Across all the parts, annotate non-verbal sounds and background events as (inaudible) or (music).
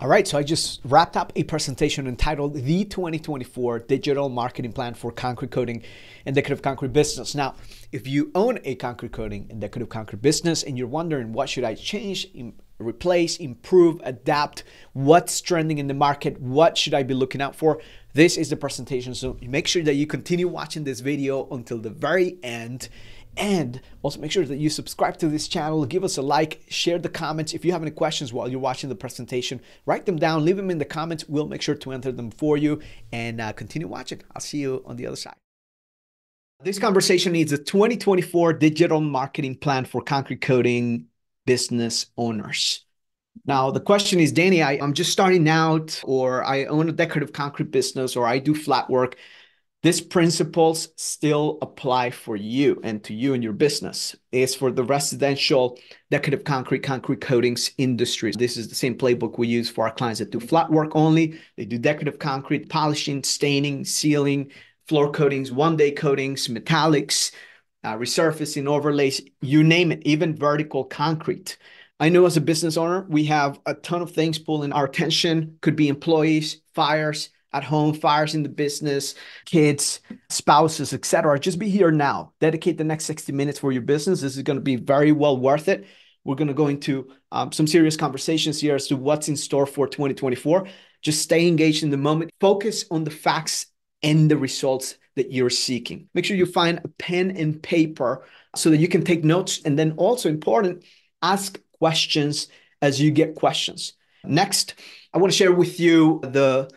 All right, so I just wrapped up a presentation entitled The 2024 Digital Marketing Plan for Concrete Coating and Decorative Concrete Business. Now, if you own a concrete coating and decorative concrete business and you're wondering what should I change, replace, improve, adapt, what's trending in the market, what should I be looking out for, this is the presentation. So make sure that you continue watching this video until the very end and also make sure that you subscribe to this channel, give us a like, share the comments. If you have any questions while you're watching the presentation, write them down, leave them in the comments. We'll make sure to enter them for you and uh, continue watching. I'll see you on the other side. This conversation is a 2024 digital marketing plan for concrete coating business owners. Now, the question is, Danny, I, I'm just starting out, or I own a decorative concrete business, or I do flat work. These principles still apply for you and to you and your business. Is for the residential decorative concrete, concrete coatings industry. This is the same playbook we use for our clients that do flat work only. They do decorative concrete, polishing, staining, sealing, floor coatings, one-day coatings, metallics, uh, resurfacing, overlays, you name it, even vertical concrete. I know as a business owner, we have a ton of things pulling our attention. Could be employees, fires, at home, fires in the business, kids, spouses, etc. Just be here now. Dedicate the next 60 minutes for your business. This is going to be very well worth it. We're going to go into um, some serious conversations here as to what's in store for 2024. Just stay engaged in the moment. Focus on the facts and the results that you're seeking. Make sure you find a pen and paper so that you can take notes. And then also important, ask questions as you get questions. Next, I want to share with you the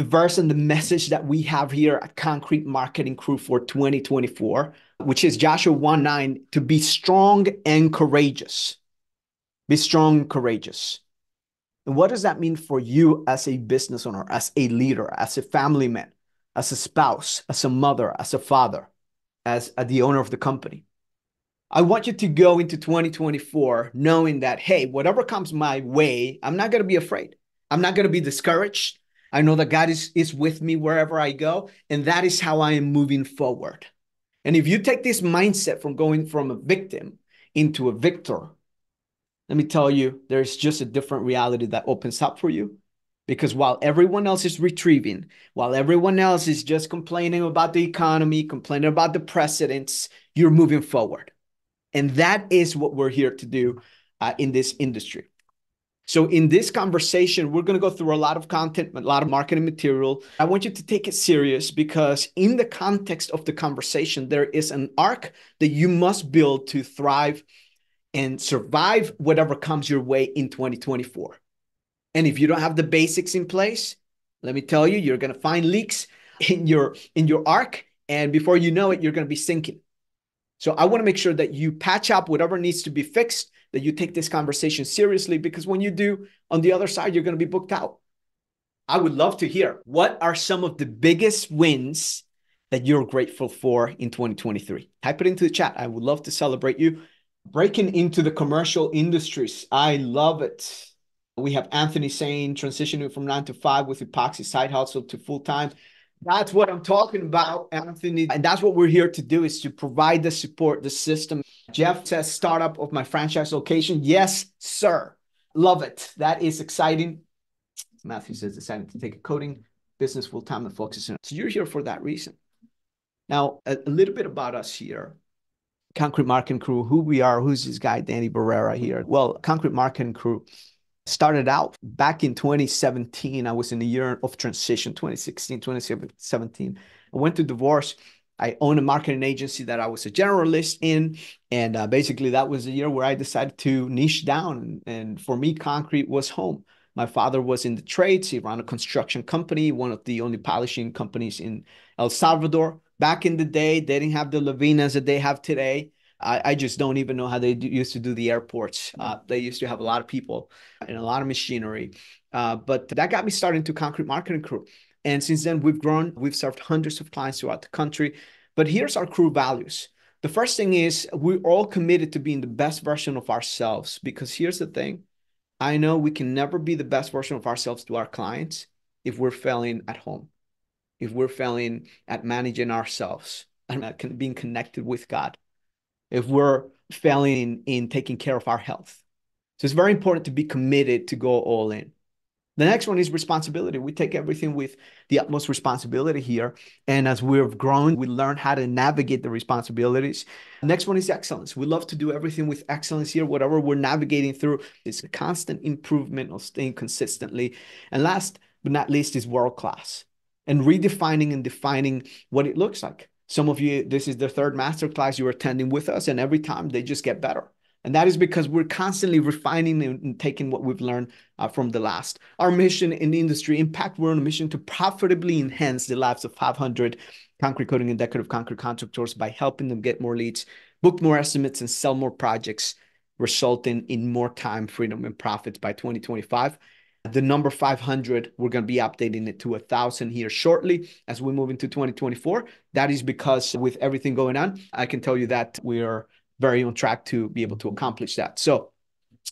the verse and the message that we have here at Concrete Marketing Crew for 2024, which is Joshua 1 9, to be strong and courageous. Be strong and courageous. And what does that mean for you as a business owner, as a leader, as a family man, as a spouse, as a mother, as a father, as the owner of the company? I want you to go into 2024 knowing that, hey, whatever comes my way, I'm not going to be afraid. I'm not going to be discouraged. I know that God is, is with me wherever I go, and that is how I am moving forward. And if you take this mindset from going from a victim into a victor, let me tell you, there's just a different reality that opens up for you. Because while everyone else is retrieving, while everyone else is just complaining about the economy, complaining about the precedents, you're moving forward. And that is what we're here to do uh, in this industry. So in this conversation, we're going to go through a lot of content, a lot of marketing material. I want you to take it serious because in the context of the conversation, there is an arc that you must build to thrive and survive whatever comes your way in 2024. And if you don't have the basics in place, let me tell you, you're going to find leaks in your in your arc and before you know it, you're going to be sinking. So I want to make sure that you patch up whatever needs to be fixed that you take this conversation seriously because when you do, on the other side, you're going to be booked out. I would love to hear what are some of the biggest wins that you're grateful for in 2023. Type it into the chat. I would love to celebrate you. Breaking into the commercial industries. I love it. We have Anthony saying transitioning from nine to five with epoxy side hustle to full time. That's what I'm talking about, Anthony. And that's what we're here to do is to provide the support, the system. Jeff says startup of my franchise location. Yes, sir. Love it. That is exciting. Matthew says deciding to take a coating business full time and focus on. So you're here for that reason. Now, a, a little bit about us here. Concrete Marketing Crew, who we are, who's this guy, Danny Barrera here? Well, Concrete Marketing Crew started out back in 2017. I was in a year of transition, 2016, 2017. I went to divorce. I own a marketing agency that I was a generalist in. And uh, basically, that was the year where I decided to niche down. And for me, concrete was home. My father was in the trades. He ran a construction company, one of the only polishing companies in El Salvador. Back in the day, they didn't have the Lavinas that they have today. I, I just don't even know how they do, used to do the airports. Uh, they used to have a lot of people and a lot of machinery. Uh, but that got me started into concrete marketing crew. And since then, we've grown. We've served hundreds of clients throughout the country. But here's our crew values. The first thing is we're all committed to being the best version of ourselves because here's the thing. I know we can never be the best version of ourselves to our clients if we're failing at home, if we're failing at managing ourselves and at being connected with God if we're failing in, in taking care of our health. So it's very important to be committed to go all in. The next one is responsibility. We take everything with the utmost responsibility here. And as we've grown, we learn how to navigate the responsibilities. next one is excellence. We love to do everything with excellence here. Whatever we're navigating through is a constant improvement of staying consistently. And last but not least is world class and redefining and defining what it looks like. Some of you, this is the third masterclass you're attending with us, and every time they just get better. And that is because we're constantly refining and taking what we've learned uh, from the last. Our mission in the industry, Impact, we're on a mission to profitably enhance the lives of 500 concrete coating and decorative concrete contractors by helping them get more leads, book more estimates, and sell more projects, resulting in more time, freedom, and profits by 2025. The number 500, we're going to be updating it to a 1,000 here shortly as we move into 2024. That is because with everything going on, I can tell you that we are very on track to be able to accomplish that. So,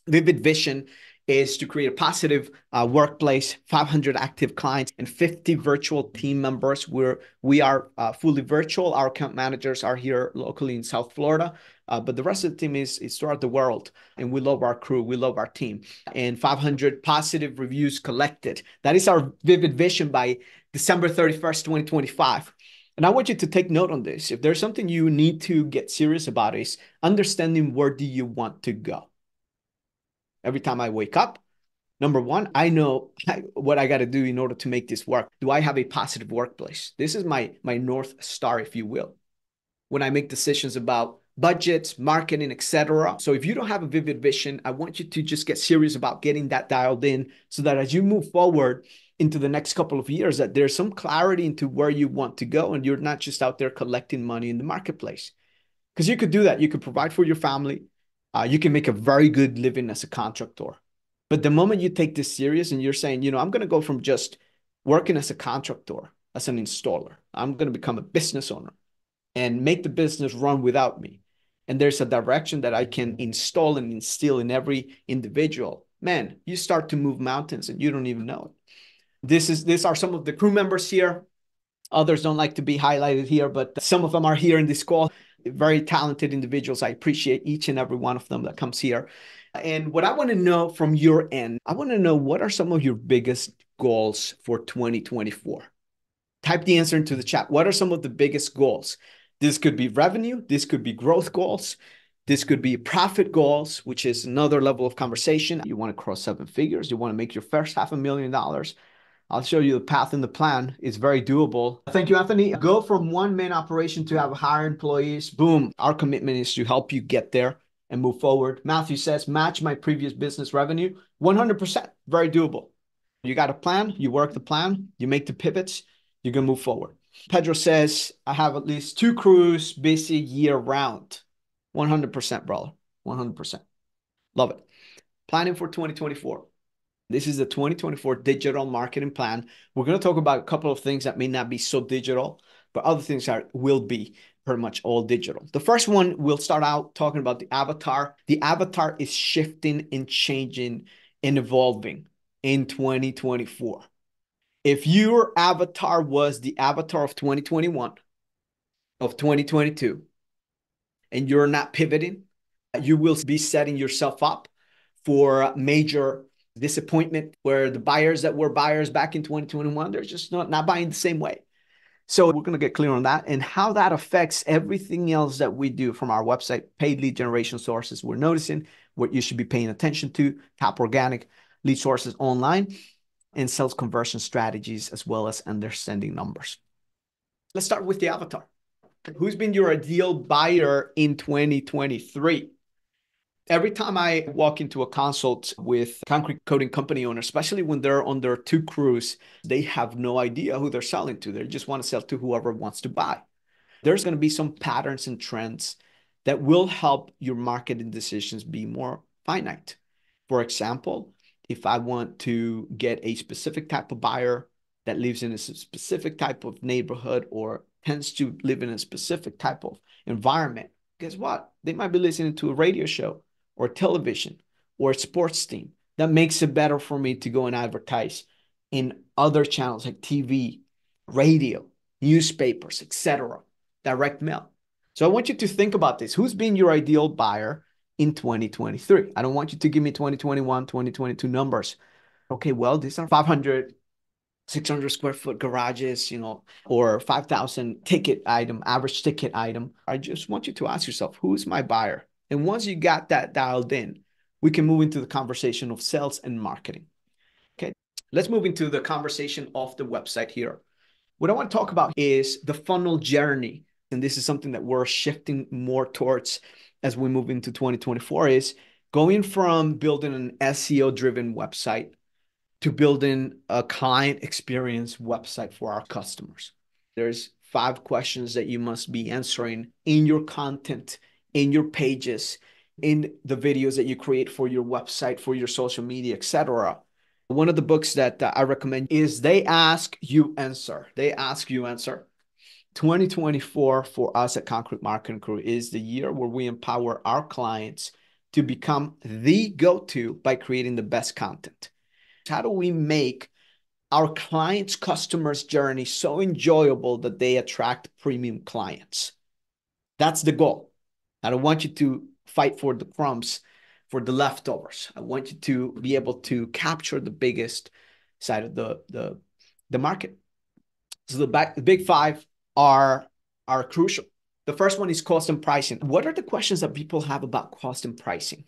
Vivid Vision is to create a positive uh, workplace, 500 active clients, and 50 virtual team members. We're we are uh, fully virtual. Our account managers are here locally in South Florida, uh, but the rest of the team is is throughout the world. And we love our crew. We love our team. And 500 positive reviews collected. That is our vivid vision by December 31st, 2025. And I want you to take note on this. If there's something you need to get serious about is understanding where do you want to go. Every time I wake up, number one, I know (laughs) what I got to do in order to make this work. Do I have a positive workplace? This is my my north star, if you will. When I make decisions about budgets, marketing, etc. So if you don't have a vivid vision, I want you to just get serious about getting that dialed in so that as you move forward, into the next couple of years that there's some clarity into where you want to go and you're not just out there collecting money in the marketplace. Because you could do that. You could provide for your family. Uh, you can make a very good living as a contractor. But the moment you take this serious and you're saying you know i'm going to go from just working as a contractor as an installer i'm going to become a business owner and make the business run without me and there's a direction that i can install and instill in every individual man you start to move mountains and you don't even know it this is these are some of the crew members here. Others don't like to be highlighted here, but some of them are here in this call. Very talented individuals. I appreciate each and every one of them that comes here. And what I want to know from your end, I want to know what are some of your biggest goals for 2024? Type the answer into the chat. What are some of the biggest goals? This could be revenue, this could be growth goals, this could be profit goals, which is another level of conversation. You want to cross seven figures, you want to make your first half a million dollars. I'll show you the path and the plan. It's very doable. Thank you, Anthony. Go from one man operation to have higher employees. Boom. Our commitment is to help you get there and move forward. Matthew says, match my previous business revenue. 100%. Very doable. You got a plan, you work the plan, you make the pivots, going to move forward. Pedro says, I have at least two crews busy year round. 100%, brother. 100%. Love it. Planning for 2024. This is the 2024 digital marketing plan. We're going to talk about a couple of things that may not be so digital, but other things that will be pretty much all digital. The first one, we'll start out talking about the avatar. The avatar is shifting and changing and evolving in 2024. If your avatar was the avatar of 2021, of 2022, and you're not pivoting, you will be setting yourself up for major disappointment where the buyers that were buyers back in 2021, they're just not, not buying the same way. So we're going to get clear on that and how that affects everything else that we do from our website, paid lead generation sources. We're noticing what you should be paying attention to, top organic lead sources online, and sales conversion strategies, as well as understanding numbers. Let's start with the avatar. Who's been your ideal buyer in 2023? Every time I walk into a consult with concrete coating company owners, especially when they're on their two crews, they have no idea who they're selling to. They just want to sell to whoever wants to buy. There's going to be some patterns and trends that will help your marketing decisions be more finite. For example, if I want to get a specific type of buyer that lives in a specific type of neighborhood or tends to live in a specific type of environment, guess what? They might be listening to a radio show or television or sports team that makes it better for me to go and advertise in other channels like TV, radio, newspapers, etc., direct mail. So I want you to think about this. Who's been your ideal buyer in 2023? I don't want you to give me 2021, 2022 numbers. Okay, well, these are 500, 600 square foot garages, you know, or 5,000 ticket item, average ticket item. I just want you to ask yourself, who's my buyer? And once you got that dialed in, we can move into the conversation of sales and marketing. Okay, let's move into the conversation of the website here. What I want to talk about is the funnel journey. And this is something that we're shifting more towards as we move into 2024 is going from building an SEO driven website to building a client experience website for our customers. There's five questions that you must be answering in your content, in your pages, in the videos that you create for your website, for your social media, etc. One of the books that uh, I recommend is They Ask You Answer. They Ask You Answer. 2024 for us at Concrete Marketing Crew is the year where we empower our clients to become the go-to by creating the best content. How do we make our clients' customers' journey so enjoyable that they attract premium clients? That's the goal. I don't want you to fight for the crumbs, for the leftovers. I want you to be able to capture the biggest side of the the, the market. So the, back, the big five are are crucial. The first one is cost and pricing. What are the questions that people have about cost and pricing?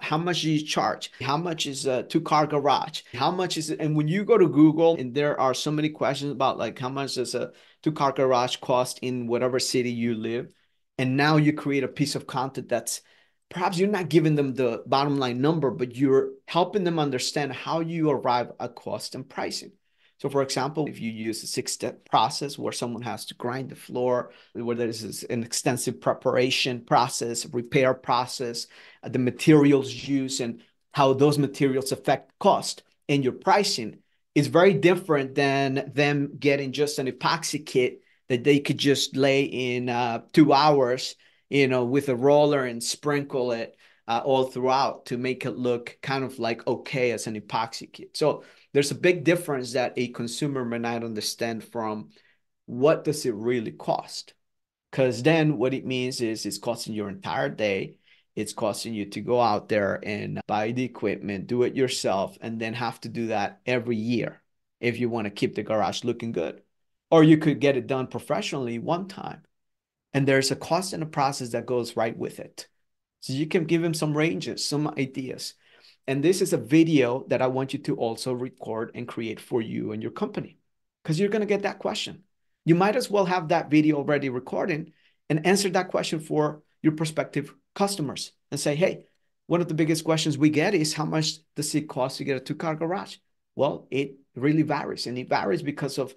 How much do you charge? How much is a two car garage? How much is it? And when you go to Google and there are so many questions about like how much does a two car garage cost in whatever city you live, and now you create a piece of content that's perhaps you're not giving them the bottom line number, but you're helping them understand how you arrive at cost and pricing. So, for example, if you use a six step process where someone has to grind the floor, where there's an extensive preparation process, repair process, uh, the materials used, and how those materials affect cost and your pricing is very different than them getting just an epoxy kit that they could just lay in uh, two hours, you know, with a roller and sprinkle it uh, all throughout to make it look kind of like okay as an epoxy kit. So there's a big difference that a consumer may not understand from what does it really cost? Because then what it means is it's costing your entire day. It's costing you to go out there and buy the equipment do it yourself and then have to do that every year if you want to keep the garage looking good or you could get it done professionally one time and there's a cost and a process that goes right with it so you can give them some ranges some ideas and this is a video that I want you to also record and create for you and your company because you're going to get that question. You might as well have that video already recording and answer that question for your prospective customers and say, hey, one of the biggest questions we get is how much does it cost to get a two car garage? Well, it really varies and it varies because of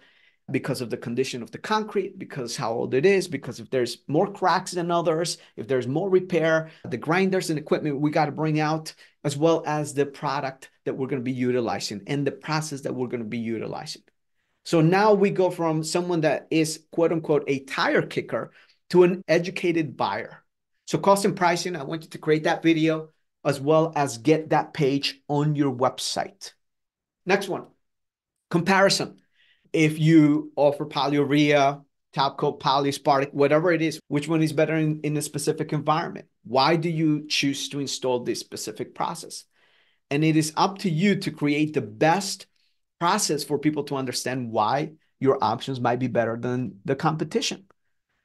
because of the condition of the concrete, because how old it is, because if there's more cracks than others, if there's more repair, the grinders and equipment we got to bring out, as well as the product that we're going to be utilizing and the process that we're going to be utilizing. So now we go from someone that is quote unquote a tire kicker to an educated buyer. So cost and pricing, I want you to create that video as well as get that page on your website. Next one, comparison if you offer polyurea, top coat, polyaspartic, whatever it is, which one is better in, in a specific environment? Why do you choose to install this specific process? And it is up to you to create the best process for people to understand why your options might be better than the competition.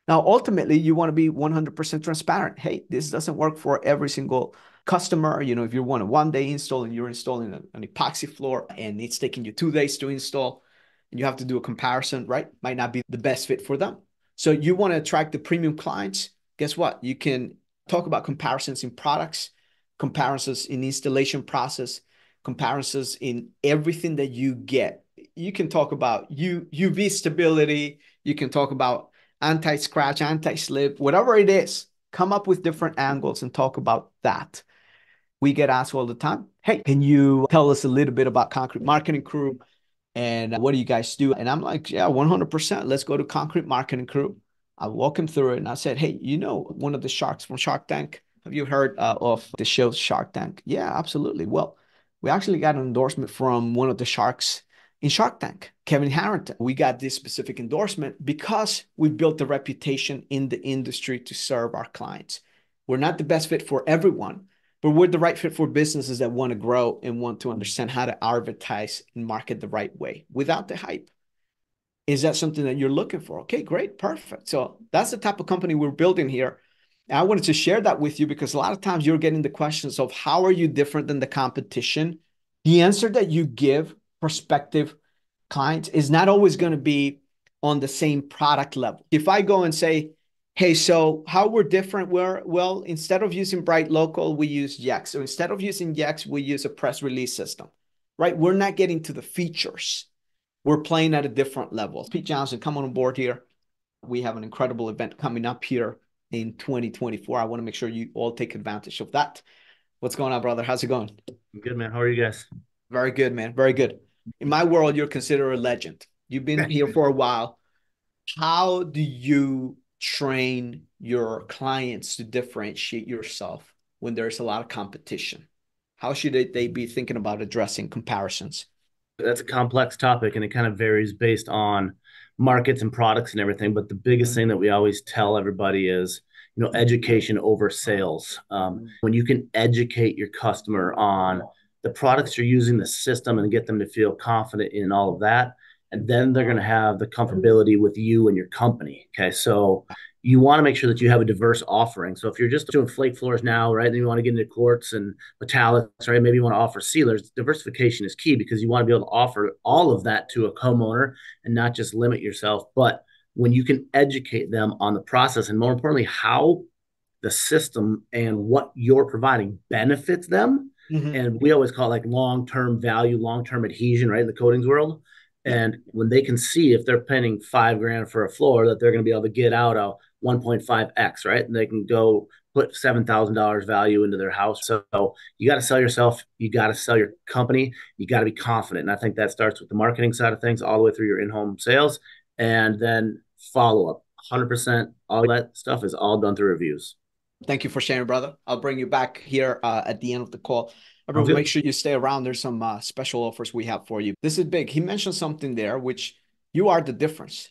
Now, ultimately, you want to be 100% transparent. Hey, this doesn't work for every single customer. You know, if you want a one day install and you're installing an epoxy floor and it's taking you two days to install, and you have to do a comparison, right? Might not be the best fit for them. So you want to attract the premium clients. Guess what? You can talk about comparisons in products, comparisons in installation process, comparisons in everything that you get. You can talk about UV stability. You can talk about anti-scratch, anti-slip, whatever it is. Come up with different angles and talk about that. We get asked all the time, hey, can you tell us a little bit about Concrete Marketing Crew? And what do you guys do? And I'm like, yeah, 100%. Let's go to Concrete Marketing Crew. I walk him through it and I said, hey, you know, one of the sharks from Shark Tank. Have you heard uh, of the show Shark Tank? Yeah, absolutely. Well, we actually got an endorsement from one of the sharks in Shark Tank, Kevin Harrington. We got this specific endorsement because we built a reputation in the industry to serve our clients. We're not the best fit for everyone, but we're the right fit for businesses that want to grow and want to understand how to advertise and market the right way without the hype. Is that something that you're looking for? Okay, great, perfect. So that's the type of company we're building here. I wanted to share that with you because a lot of times you're getting the questions of how are you different than the competition? The answer that you give prospective clients is not always going to be on the same product level. If I go and say, hey, so how we're different, we're, well, instead of using Bright Local, we use Yext. So instead of using Yext, we use a press release system, right? We're not getting to the features. We're playing at a different level. Pete Johnson, come on board here. We have an incredible event coming up here in 2024. I want to make sure you all take advantage of that. What's going on, brother? How's it going? I'm good, man. How are you guys? Very good, man. Very good. In my world, you're considered a legend. You've been (laughs) here for a while. How do you train your clients to differentiate yourself when there's a lot of competition? How should they be thinking about addressing comparisons? That's a complex topic and it kind of varies based on markets and products and everything. But the biggest thing that we always tell everybody is, you know, education over sales. Um, when you can educate your customer on the products you're using, the system, and get them to feel confident in all of that, and then they're going to have the comfortability with you and your company. Okay, so you want to make sure that you have a diverse offering. So if you're just doing flake floors now, right, then you want to get into quartz and metallics, right? Maybe you want to offer sealers. Diversification is key because you want to be able to offer all of that to a homeowner and not just limit yourself. But when you can educate them on the process and more importantly, how the system and what you're providing benefits them. Mm-hmm. And we always call it like long-term value, long-term adhesion, right? In the coatings world. And when they can see if they're paying five grand for a floor, that they're going to be able to get out a 1.5x, right? And they can go put $7,000 value into their house. So you got to sell yourself. You got to sell your company. You got to be confident. And I think that starts with the marketing side of things all the way through your in home sales and then follow up. 100%. All that stuff is all done through reviews. Thank you for sharing, brother. I'll bring you back here uh, at the end of the call. Everyone, make sure you stay around. There's some uh, special offers we have for you. This is big. He mentioned something there, which you are the difference.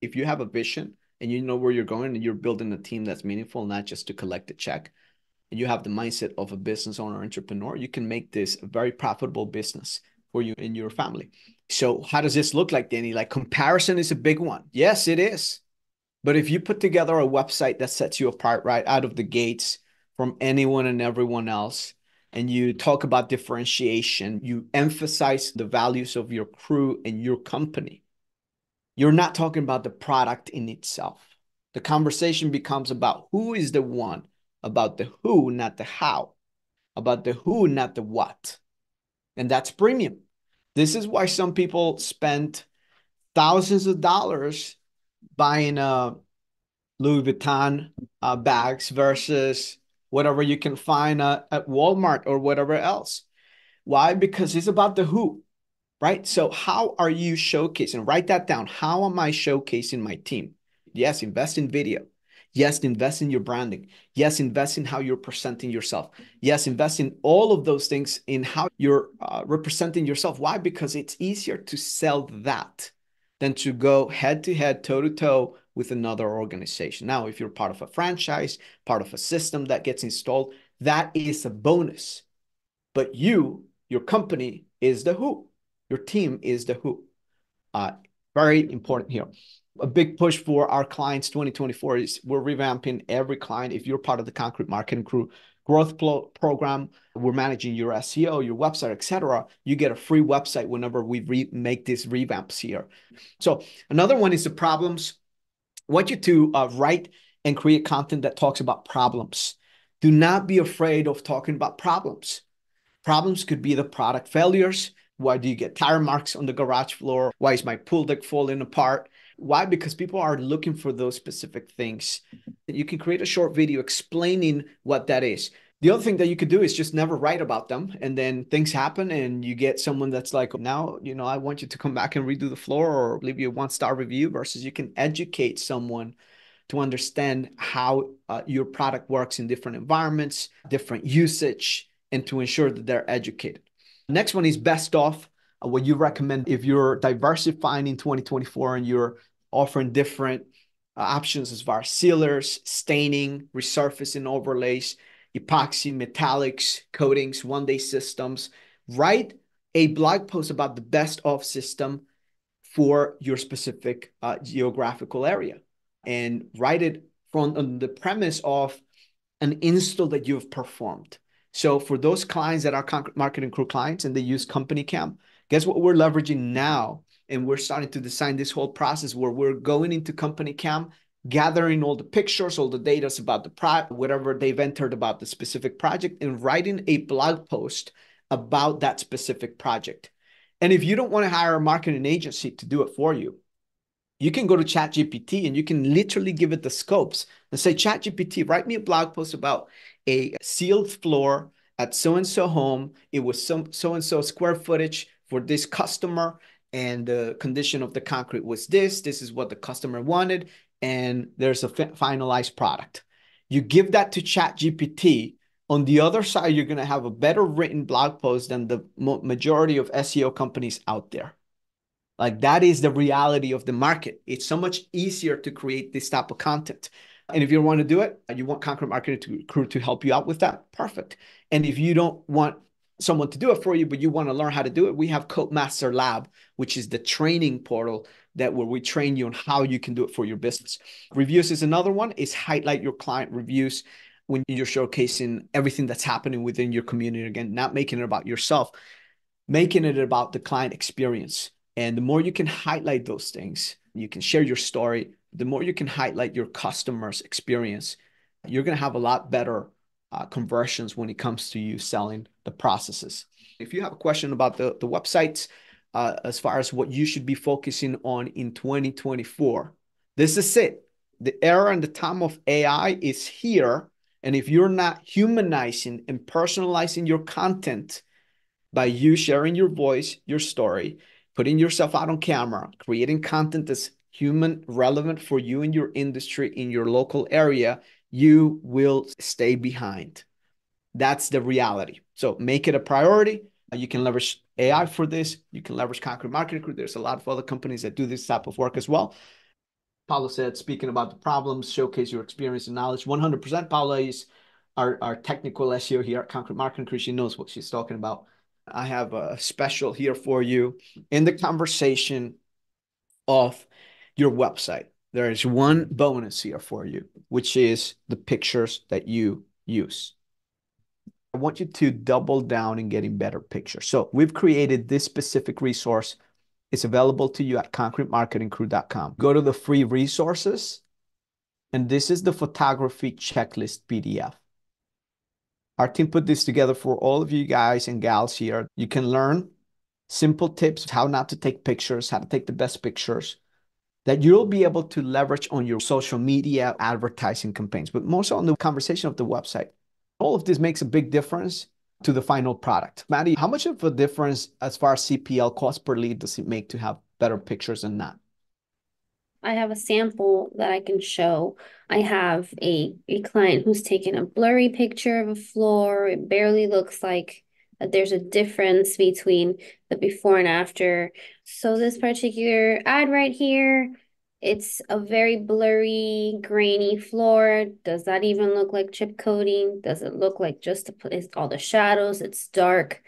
If you have a vision and you know where you're going and you're building a team that's meaningful, not just to collect a check, and you have the mindset of a business owner, entrepreneur, you can make this a very profitable business for you and your family. So, how does this look like, Danny? Like, comparison is a big one. Yes, it is. But if you put together a website that sets you apart right out of the gates from anyone and everyone else, and you talk about differentiation, you emphasize the values of your crew and your company, you're not talking about the product in itself. The conversation becomes about who is the one, about the who, not the how, about the who, not the what. And that's premium. This is why some people spend thousands of dollars buying uh, Louis Vuitton uh, bags versus whatever you can find uh, at Walmart or whatever else. Why? Because it's about the who right? So how are you showcasing? Write that down. How am I showcasing my team? Yes, invest in video. Yes, invest in your branding. Yes, invest in how you're presenting yourself. Yes, invest in all of those things in how you're uh, representing yourself. Why? Because it's easier to sell that than to go head to head, toe to toe with another organization. Now, if you're part of a franchise, part of a system that gets installed, that is a bonus. But you, your company, is the who. Your team is the who. Uh, very important here. A big push for our clients 2024 is we're revamping every client. If you're part of the Concrete Marketing Crew growth program, we're managing your SEO, your website, etc. You get a free website whenever we make these revamps here. So another one is the problems. Want you to uh, write and create content that talks about problems. Do not be afraid of talking about problems. Problems could be the product failures. Why do you get tire marks on the garage floor? Why is my pool deck falling apart? Why? Because people are looking for those specific things. You can create a short video explaining what that is. The other thing that you could do is just never write about them. And then things happen and you get someone that's like, now, you know, I want you to come back and redo the floor or leave you a one star review versus you can educate someone to understand how uh, your product works in different environments, different usage, and to ensure that they're educated. Next one is best off. Uh, what you recommend if you're diversifying in 2024 and you're offering different uh, options as far as sealers, staining, resurfacing overlays. Epoxy, metallics, coatings, one day systems. Write a blog post about the best off system for your specific uh, geographical area and write it from the premise of an install that you've performed. So for those clients that are marketing crew clients and they use company cam, guess what we're leveraging now? And we're starting to design this whole process where we're going into company cam, gathering all the pictures, all the data about the product, whatever they've entered about the specific project, and writing a blog post about that specific project. And if you don't want to hire a marketing agency to do it for you, you can go to ChatGPT and you can literally give it the scopes and say, ChatGPT, write me a blog post about a sealed floor at so and so home. It was some so and so square footage for this customer, and the condition of the concrete was this. This is what the customer wanted, and there's a finalized product. You give that to ChatGPT. On the other side, you're going to have a better written blog post than the majority of SEO companies out there. Like that is the reality of the market. It's so much easier to create this type of content. And if you want to do it, you want Concrete Marketing to, Crew to help you out with that, perfect. And if you don't want someone to do it for you, but you want to learn how to do it, we have Codemaster Lab, which is the training portal that where we train you on how you can do it for your business. Reviews is another one. Is highlight your client reviews when you're showcasing everything that's happening within your community. Again, not making it about yourself, making it about the client experience. And the more you can highlight those things, you can share your story, the more you can highlight your customer's experience, you're going to have a lot better uh, conversions when it comes to you selling the processes. If you have a question about the, the websites, uh, as far as what you should be focusing on in 2024, this is it. The era and the time of AI is here. And if you're not humanizing and personalizing your content by you sharing your voice, your story, putting yourself out on camera, creating content that's human relevant for you and your industry in your local area, you will stay behind. That's the reality. So make it a priority. You can leverage AI for this. You can leverage Concrete Marketing Crew. There's a lot of other companies that do this type of work as well. Paula said, speaking about the problems, showcase your experience and knowledge. 100% Paula is our, our technical SEO here at Concrete Marketing Crew. She knows what she's talking about. I have a special here for you in the conversation of your website. There is one bonus here for you, which is the pictures that you use. I want you to double down in getting better pictures. So we've created this specific resource. It's available to you at concretemarketingcrew.com. Go to the free resources, and this is the photography checklist PDF. Our team put this together for all of you guys and gals here. You can learn simple tips how not to take pictures, how to take the best pictures that you'll be able to leverage on your social media advertising campaigns, but more so on the conversation of the website. All of this makes a big difference to the final product. Maddie, how much of a difference as far as CPL cost per lead does it make to have better pictures than that? I have a sample that I can show. I have a, a client who's taken a blurry picture of a floor. It barely looks like there's a difference between the before and after. So this particular ad right here, it's a very blurry, grainy floor. Does that even look like chip coating? Does it look like just it's all the shadows? It's dark.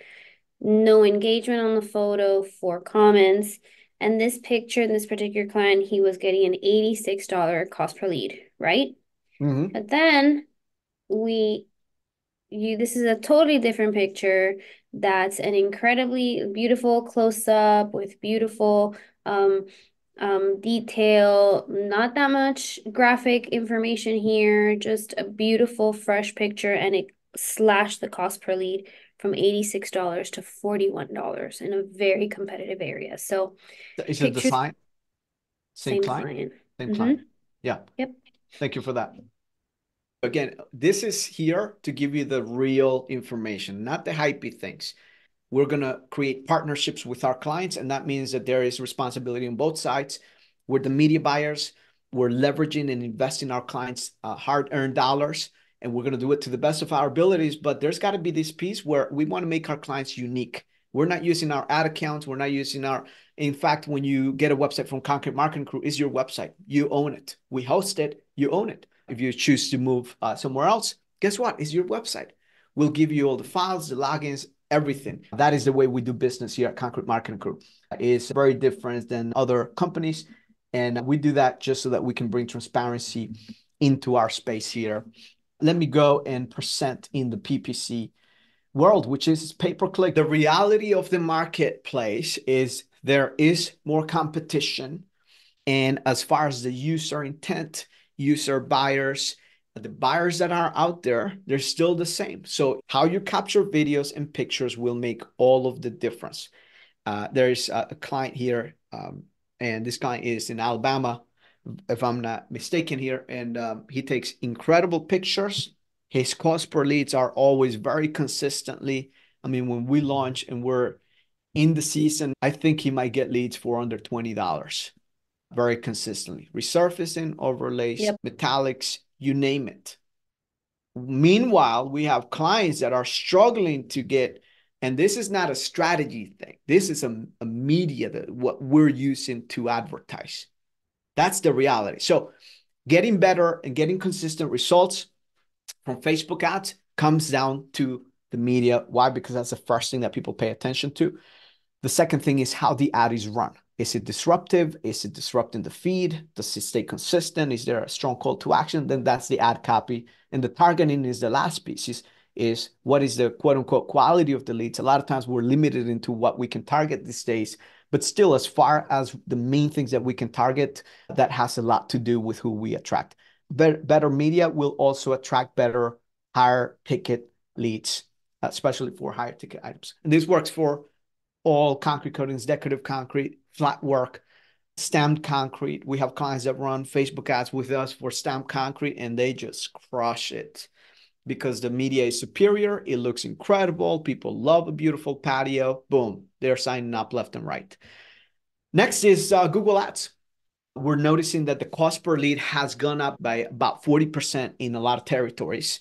No engagement on the photo, for comments. And this picture in this particular client, he was getting an $86 cost per lead, right? Mm-hmm. But then we you this is a totally different picture that's an incredibly beautiful close up with beautiful um um detail not that much graphic information here just a beautiful fresh picture and it slashed the cost per lead from $86 to $41 in a very competitive area. So is it the client? Same, same client? client. Same mm-hmm. client. Yeah. Yep. Thank you for that. Again, this is here to give you the real information, not the hypey things. We're going to create partnerships with our clients, and that means that there is responsibility on both sides. We're the media buyers. We're leveraging and investing our clients' uh, hard-earned dollars and we're going to do it to the best of our abilities. But there's got to be this piece where we want to make our clients unique. We're not using our ad accounts. We're not using our. In fact, when you get a website from Concrete Marketing Crew, is your website. You own it. We host it. You own it. If you choose to move uh, somewhere else, Guess what? It's your website. We'll give you all the files, the logins, everything. That is the way we do business here at Concrete Marketing Crew. It's very different than other companies. And we do that just so that we can bring transparency into our space here. Let me go and present in the PPC world, which is pay per click. The reality of the marketplace is there is more competition. And as far as the user intent, user buyers, the buyers that are out there, they're still the same. So, how you capture videos and pictures will make all of the difference. Uh, there's a, a, client here, um, and this guy is in Alabama, if I'm not mistaken here, and um, he takes incredible pictures. His cost per leads are always very consistently. I mean, when we launch and we're in the season, I think he might get leads for under $20 very consistently. Resurfacing, overlays, yep. metallics, you name it. Meanwhile, we have clients that are struggling to get, and this is not a strategy thing. This is a, a media that what we're using to advertise. That's the reality. So getting better and getting consistent results from Facebook ads comes down to the media. Why? Because that's the first thing that people pay attention to. The second thing is how the ad is run. Is it disruptive? Is it disrupting the feed? Does it stay consistent? Is there a strong call to action? Then that's the ad copy. And the targeting is the last piece. Is, is what is the quote unquote quality of the leads? A lot of times we're limited into what we can target these days. But still, as far as the main things that we can target, that has a lot to do with who we attract. Better, better media will also attract better higher ticket leads, especially for higher ticket items. And this works for all concrete coatings, decorative concrete, flat work, stamped concrete. We have clients that run Facebook ads with us for stamped concrete and they just crush it because the media is superior. It looks incredible. People love a beautiful patio. Boom, they're signing up left and right. Next is uh, Google Ads. We're noticing that the cost per lead has gone up by about 40% in a lot of territories,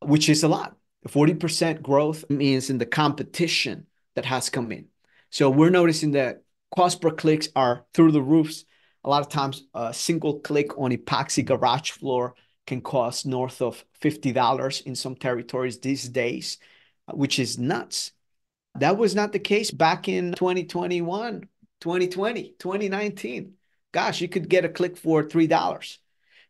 which is a lot. 40% growth means in the competition that has come in. So we're noticing that cost per clicks are through the roofs. A lot of times, a single click on epoxy garage floor can cost north of $50 in some territories these days, uh, which is nuts. That was not the case back in 2021, 2020, 2019. Gosh, you could get a click for $3.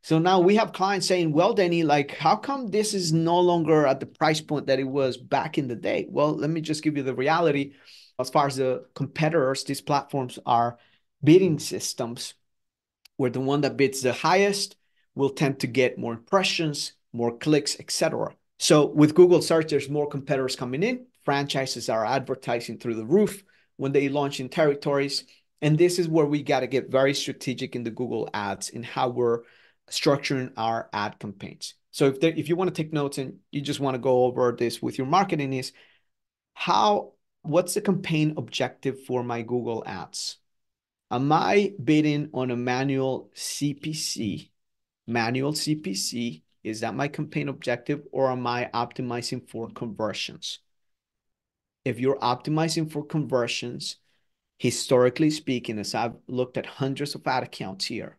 So now we have clients saying, well, Danny, like, how come this is no longer at the price point that it was back in the day? Well, let me just give you the reality as far as the competitors, these platforms are bidding mm. systems where the one that bids the highest will tend to get more impressions, more clicks, etc. So with Google search, there's more competitors coming in. Franchises are advertising through the roof when they launch in territories. And this is where we got to get very strategic in the Google ads in how we're structuring our ad campaigns. So if, there, if you want to take notes and you just want to go over this with your marketing is how what's the campaign objective for my Google ads? Am I bidding on a manual CPC? Manual CPC, is that my campaign objective or am I optimizing for conversions? If you're optimizing for conversions, historically speaking, as I've looked at hundreds of ad accounts here,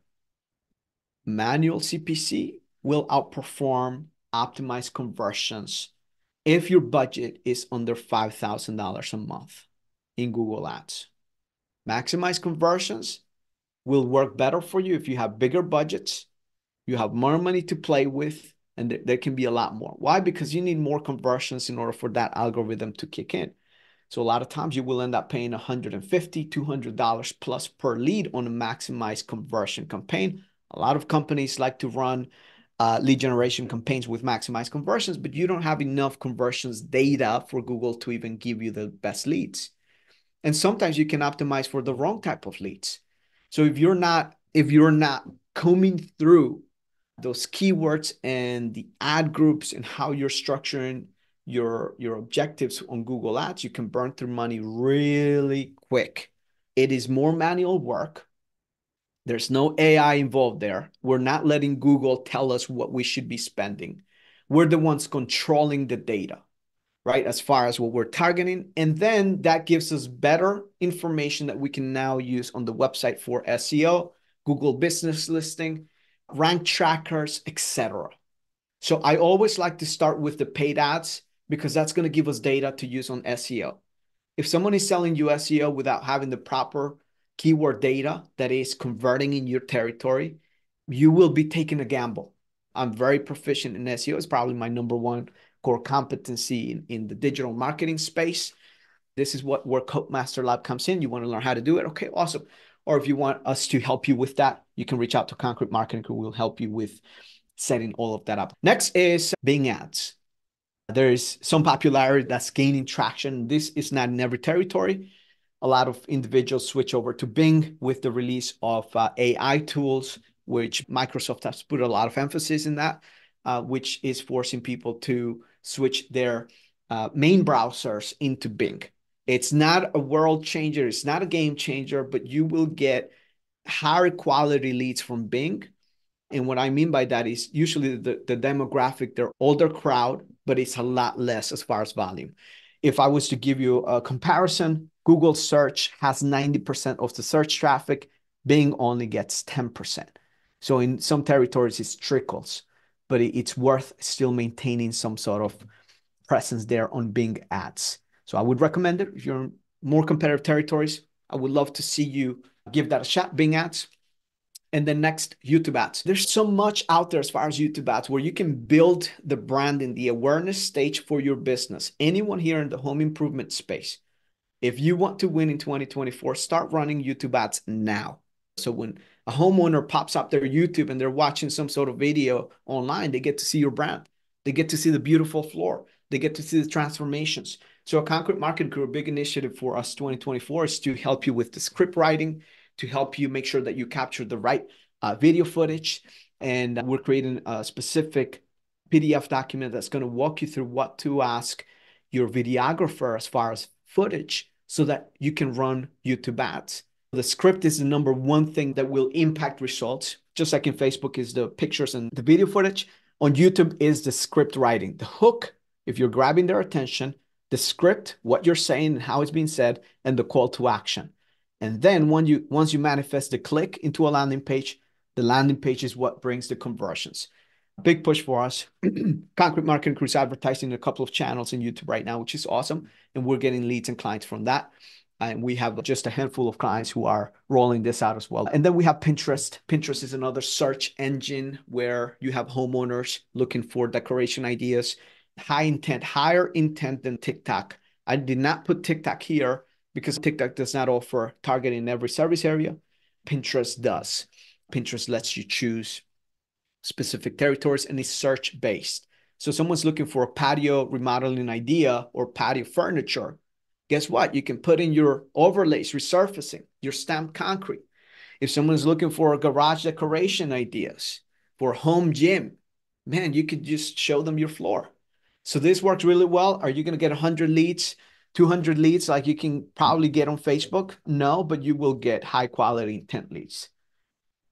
manual CPC will outperform optimized conversions if your budget is under $5,000 a month in Google Ads. Maximize conversions will work better for you if you have bigger budgets, you have more money to play with, and th there can be a lot more. Why? Because you need more conversions in order for that algorithm to kick in. So a lot of times you will end up paying $150, $200 plus per lead on a maximized conversion campaign. A lot of companies like to run uh, lead generation campaigns with maximized conversions, but you don't have enough conversions data for Google to even give you the best leads. And sometimes you can optimize for the wrong type of leads. So if you're not if you're not combing through those keywords and the ad groups and how you're structuring your your objectives on Google Ads, you can burn through money really quick. It is more manual work there's no AI involved there. We're not letting Google tell us what we should be spending. We're the ones controlling the data, right? As far as what we're targeting. And then that gives us better information that we can now use on the website for SEO, Google business listing, rank trackers, etc. So I always like to start with the paid ads because that's going to give us data to use on SEO. If someone is selling you SEO without having the proper keyword data that is converting in your territory, you will be taking a gamble. I'm very proficient in SEO. It's probably my number one core competency in, in the digital marketing space. This is what where Coat Master Lab comes in. You want to learn how to do it? Okay, awesome. Or if you want us to help you with that, you can reach out to Concrete Marketing who will help you with setting all of that up. Next is Bing Ads. There is some popularity that's gaining traction. This is not in every territory. A lot of individuals switch over to Bing with the release of uh, AI tools, which Microsoft has put a lot of emphasis in that, uh, which is forcing people to switch their uh, main browsers into Bing. It's not a world changer, it's not a game changer, but you will get higher quality leads from Bing. And what I mean by that is usually the, the demographic, they're older crowd, but it's a lot less as far as volume. If I was to give you a comparison, Google search has 90% of the search traffic, Bing only gets 10%. So in some territories, it trickles, but it's worth still maintaining some sort of presence there on Bing ads. So I would recommend it if you're in more competitive territories. I would love to see you give that a shot, Bing ads. And then next, YouTube ads. There's so much out there as far as YouTube ads where you can build the brand in the awareness stage for your business. Anyone here in the home improvement space, if you want to win in 2024, start running YouTube ads now. So when a homeowner pops up their YouTube and they're watching some sort of video online, they get to see your brand. They get to see the beautiful floor. They get to see the transformations. So a Concrete Marketing Crew, a big initiative for us 2024 is to help you with the script writing, to help you make sure that you capture the right uh, video footage. And we're creating a specific PDF document that's going to walk you through what to ask your videographer as far as footage so that you can run YouTube ads. The script is the number one thing that will impact results. Just like in Facebook is the pictures and the video footage, on YouTube is the script writing. The hook, if you're grabbing their attention, the script, what you're saying and how it's being said, and the call to action. And then when you once you manifest the click into a landing page, the landing page is what brings the conversions. Big push for us. (clears throat) Concrete Marketing Crew is advertising a couple of channels in YouTube right now, which is awesome. And we're getting leads and clients from that. And we have just a handful of clients who are rolling this out as well. And then we have Pinterest. Pinterest is another search engine where you have homeowners looking for decoration ideas, high intent, higher intent than TikTok. I did not put TikTok here because TikTok does not offer targeting in every service area. Pinterest does. Pinterest lets you choose specific territories and it's search based. So someone's looking for a patio remodeling idea or patio furniture. Guess what? You can put in your overlays, resurfacing, your stamped concrete. If someone's looking for garage decoration ideas for home gym, man, you could just show them your floor. So this works really well. Are you going to get 100 leads? 200 leads like you can probably get on Facebook? No, but you will get high quality intent leads.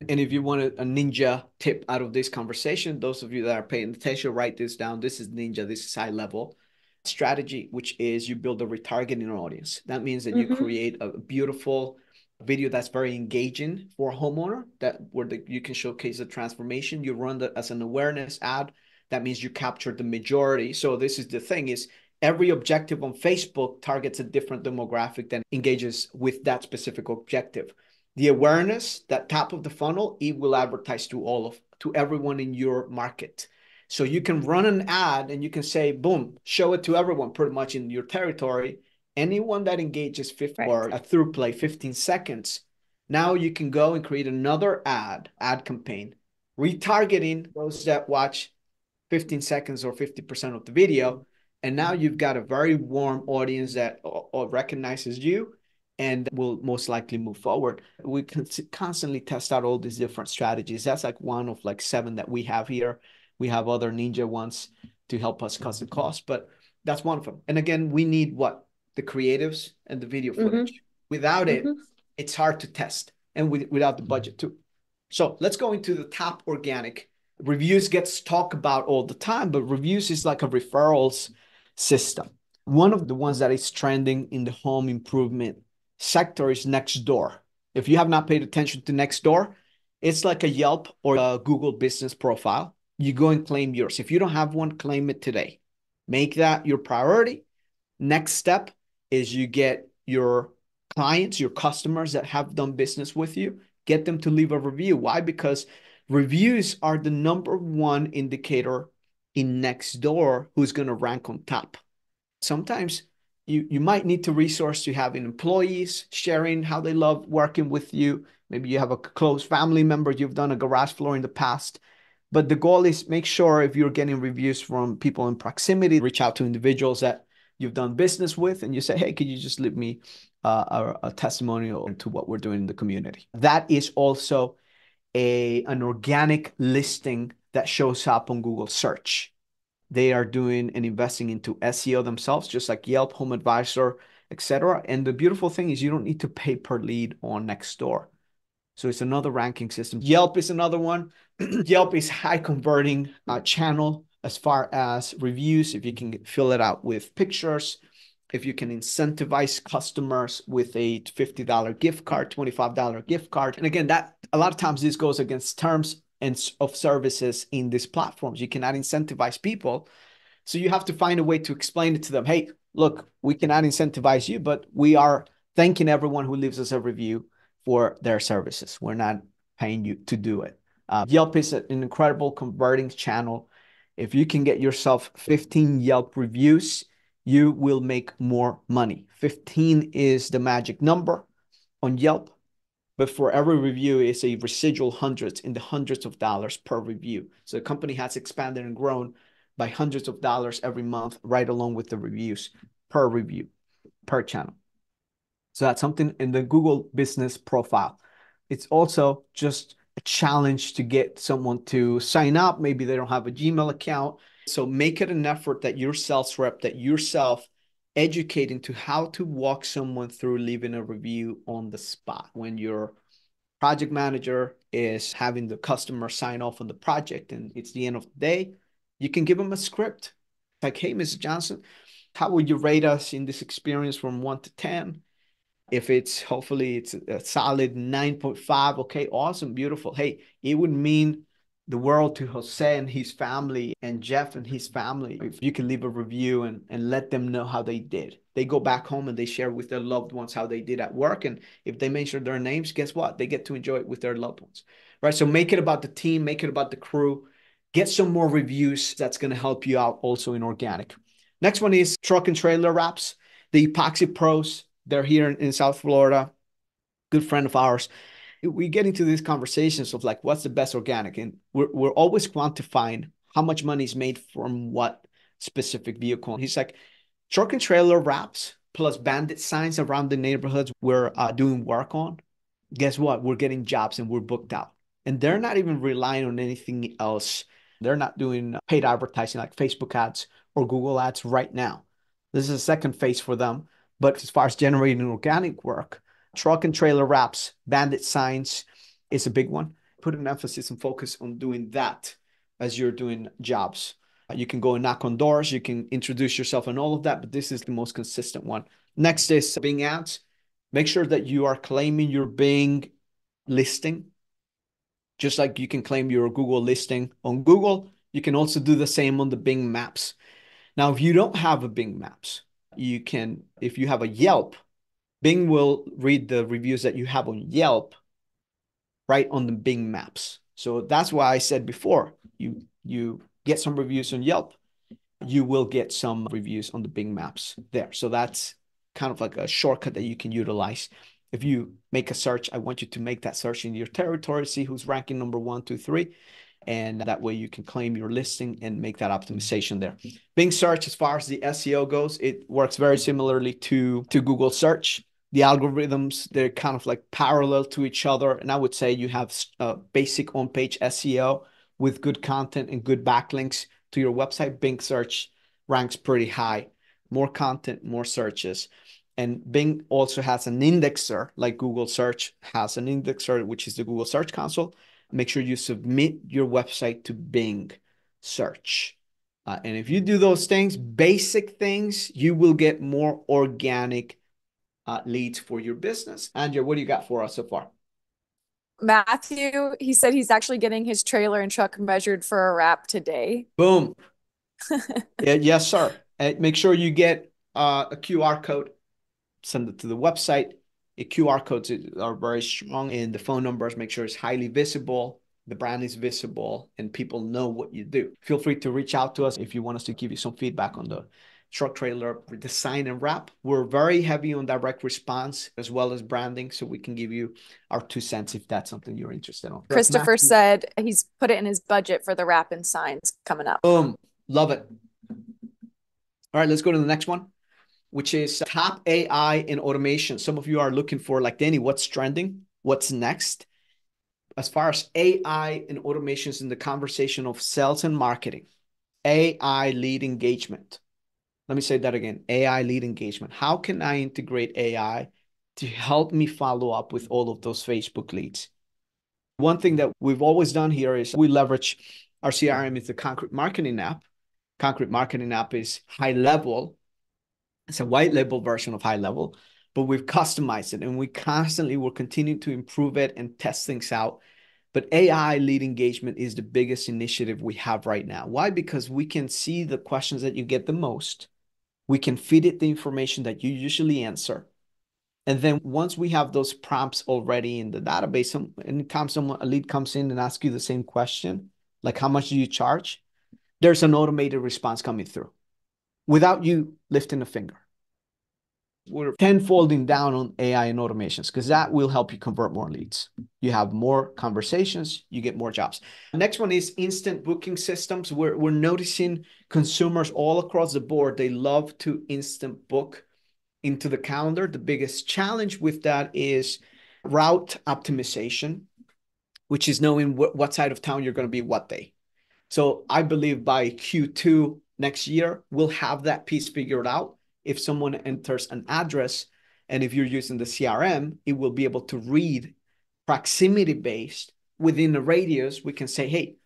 And if you want a, ninja tip out of this conversation, those of you that are paying attention, write this down. This is ninja, this is high level strategy, which is you build a retargeting audience. That means that mm-hmm. you create a beautiful video that's very engaging for a homeowner that where the, you can showcase the transformation. You run that as an awareness ad. That means you capture the majority. So this is the thing is every objective on Facebook targets a different demographic that engages with that specific objective. The awareness, that top of the funnel, it will advertise to all of to everyone in your market. So you can run an ad and you can say, boom, show it to everyone pretty much in your territory. Anyone that engages 50 right. or a through play 15 seconds, now you can go and create another ad, ad campaign, retargeting those that watch 15 seconds or 50% of the video and now you've got a very warm audience that uh, uh, recognizes you and will most likely move forward. We can constantly test out all these different strategies. That's like one of like seven that we have here. We have other ninja ones to help us cut the cost, but that's one of them. And again, we need what the creatives and the video mm-hmm. footage. Mm-hmm. Without it, mm-hmm. it's hard to test, and with, without the budget too. So let's go into the top organic. Reviews gets talked about all the time, but reviews is like a referrals system. One of the ones that is trending in the home improvement sector is Nextdoor. If you have not paid attention to Nextdoor, it's like a Yelp or a Google business profile. you go and claim yours. If you don't have one, claim it today. Make that your priority. Next step is you get your clients, your customers that have done business with you, get them to leave a review. Why? Because reviews are the number one indicator in Nextdoor who's going to rank on top. Sometimes you, you might need to resource to having employees sharing how they love working with you. Maybe you have a close family member, you've done a garage floor in the past. But the goal is make sure if you're getting reviews from people in proximity, reach out to individuals that you've done business with and you say, hey, could you just leave me uh, a, a testimonial to what we're doing in the community? That is also a an organic listing that shows up on Google search. They are doing and investing into SEO themselves, just like Yelp, Home Advisor, etc. And the beautiful thing is you don't need to pay per lead on Nextdoor. So it's another ranking system. Yelp is another one. (clears throat) Yelp is high converting uh, channel as far as reviews. If you can fill it out with pictures, if you can incentivize customers with a $50 gift card, $25 gift card. And again, that a lot of times this goes against terms and of services in these platforms. You cannot incentivize people. So you have to find a way to explain it to them. Hey, look, we cannot incentivize you, but we are thanking everyone who leaves us a review for their services. We're not paying you to do it. Uh, Yelp is an incredible converting channel. If you can get yourself 15 Yelp reviews, you will make more money. 15 is the magic number on Yelp, but for every review, it's a residual hundreds in the hundreds of dollars per review. So the company has expanded and grown by hundreds of dollars every month, right along with the reviews per review, per channel. So that's something in the Google business profile. It's also just a challenge to get someone to sign up. Maybe they don't have a Gmail account. So make it an effort that your sales rep, that yourself educating to how to walk someone through leaving a review on the spot. When your project manager is having the customer sign off on the project and it's the end of the day you can give them a script. Like hey mr johnson how would you rate us in this experience from 1 to 10 if it's hopefully it's a solid 9.5 okay awesome beautiful. Hey it would mean the world to Jose and his family and Jeff and his family. If you can leave a review and, and let them know how they did. They go back home and they share with their loved ones how they did at work. And if they mention their names, guess what? They get to enjoy it with their loved ones. Right. So make it about the team, make it about the crew. Get some more reviews. That's going to help you out also in organic. Next one is truck and trailer wraps. The Epoxy Pros. They're here in, in South Florida. Good friend of ours we get into these conversations of like what's the best organic? And we're, we're always quantifying how much money is made from what specific vehicle. And he's like truck and trailer wraps plus bandit signs around the neighborhoods we're uh, doing work on guess what? We're getting jobs and we're booked out. And they're not even relying on anything else. They're not doing paid advertising like facebook ads or google ads right now. This is a second phase for them. But as far as generating organic work Truck and trailer wraps, bandit signs is a big one. Put an emphasis and focus on doing that as you're doing jobs. You can go and knock on doors, you can introduce yourself and all of that, but this is the most consistent one. Next is Bing ads. Make sure that you are claiming your Bing listing. Just like you can claim your Google listing on Google, you can also do the same on the Bing Maps. Now, if you don't have a Bing Maps, you can, if you have a Yelp, Bing will read the reviews that you have on Yelp right on the Bing maps. So that's why I said before, you you get some reviews on Yelp, you will get some reviews on the Bing maps there. So that's kind of like a shortcut that you can utilize. If you make a search, I want you to make that search in your territory, see who's ranking number one, two, three. And that way you can claim your listing and make that optimization there. Bing search, as far as the SEO goes, it works very similarly to, to Google search the algorithms they're kind of like parallel to each other and i would say you have uh, basic on-page seo with good content and good backlinks to your website. Bing search ranks pretty high. More content more searches. And bing also has an indexer like google search has an indexer which is the google search console. Make sure you submit your website to bing search. Uh, and if you do those things basic things you will get more organic uh, leads for your business. Andrea, what do you got for us so far? Matthew, he said he's actually getting his trailer and truck measured for a wrap today. Boom. (laughs) yeah, yes, sir. And make sure you get uh, a QR code. Send it to the website. The QR codes are very strong, and the phone numbers make sure it's highly visible. The brand is visible, and people know what you do. Feel free to reach out to us if you want us to give you some feedback on the truck trailer design and wrap. We're very heavy on direct response as well as branding, so we can give you our two cents if that's something you're interested in. Christopher said he's put it in his budget for the wrap and signs coming up. Boom. Love it. All right, let's go to the next one, which is top AI and automation. Some of you are looking for, like Danny, what's trending? What's next? As far as AI and automations in the conversation of sales and marketing, AI lead engagement let me say that again AI lead engagement. How can I integrate AI to help me follow up with all of those Facebook leads? One thing that we've always done here is we leverage our CRM is the Concrete Marketing app. Concrete Marketing app is HighLevel. It's a white label version of HighLevel, but we've customized it and we constantly will continue to improve it and test things out. But AI lead engagement is the biggest initiative we have right now. Why? Because we can see the questions that you get the most we can feed it the information that you usually answer. And then once we have those prompts already in the database, anytime someone a lead comes in and asks you the same question, like how much do you charge? There's an automated response coming through without you lifting a finger. We're tenfolding down on AI and automations because that will help you convert more leads. You have more conversations, you get more jobs. Next one is instant booking systems. We're, we're noticing consumers all across the board, they love to instant book into the calendar. The biggest challenge with that is route optimization, which is knowing what, what side of town you're going to be what day. So I believe by Q2 next year, we'll have that piece figured out if someone enters an address and if you're using the CRM, it will be able to read proximity based within a radius. We can say, hey,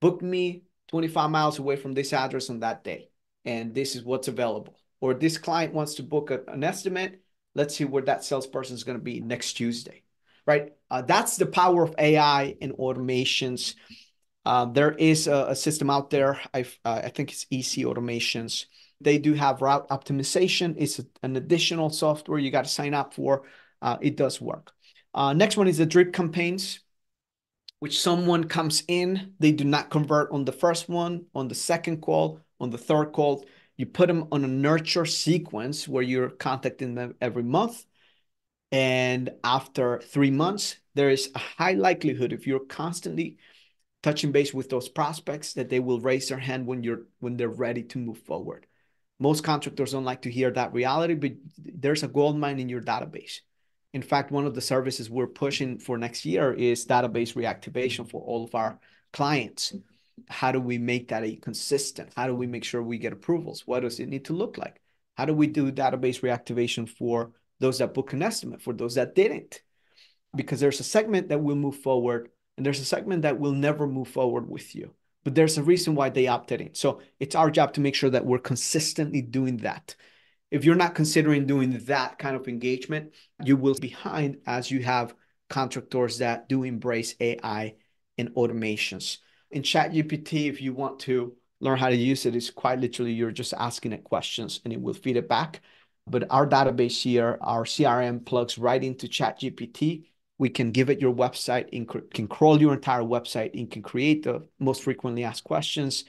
book me 25 miles away from this address on that day. And this is what's available. Or this client wants to book a, an estimate. Let's see where that salesperson is going to be next Tuesday, right? Uh, that's the power of AI and automations. Uh, there is a, a, system out there. I uh, I think it's EC Automations they do have route optimization. It's an additional software you got to sign up for. Uh, it does work. Uh, next one is the drip campaigns, which someone comes in, they do not convert on the first one, on the second call, on the third call. You put them on a nurture sequence where you're contacting them every month. And after three months, there is a high likelihood if you're constantly touching base with those prospects that they will raise their hand when you're when they're ready to move forward. Most contractors don't like to hear that reality, but there's a gold mine in your database. In fact, one of the services we're pushing for next year is database reactivation for all of our clients. How do we make that a consistent? How do we make sure we get approvals? What does it need to look like? How do we do database reactivation for those that book an estimate, for those that didn't? Because there's a segment that will move forward and there's a segment that will never move forward with you but there's a reason why they opted in. So it's our job to make sure that we're consistently doing that. If you're not considering doing that kind of engagement, you will be behind as you have contractors that do embrace AI and automations. In ChatGPT, if you want to learn how to use it, it's quite literally you're just asking it questions and it will feed it back. But our database here, our CRM plugs right into ChatGPT we can give it your website, it can crawl your entire website, and can create the most frequently asked questions,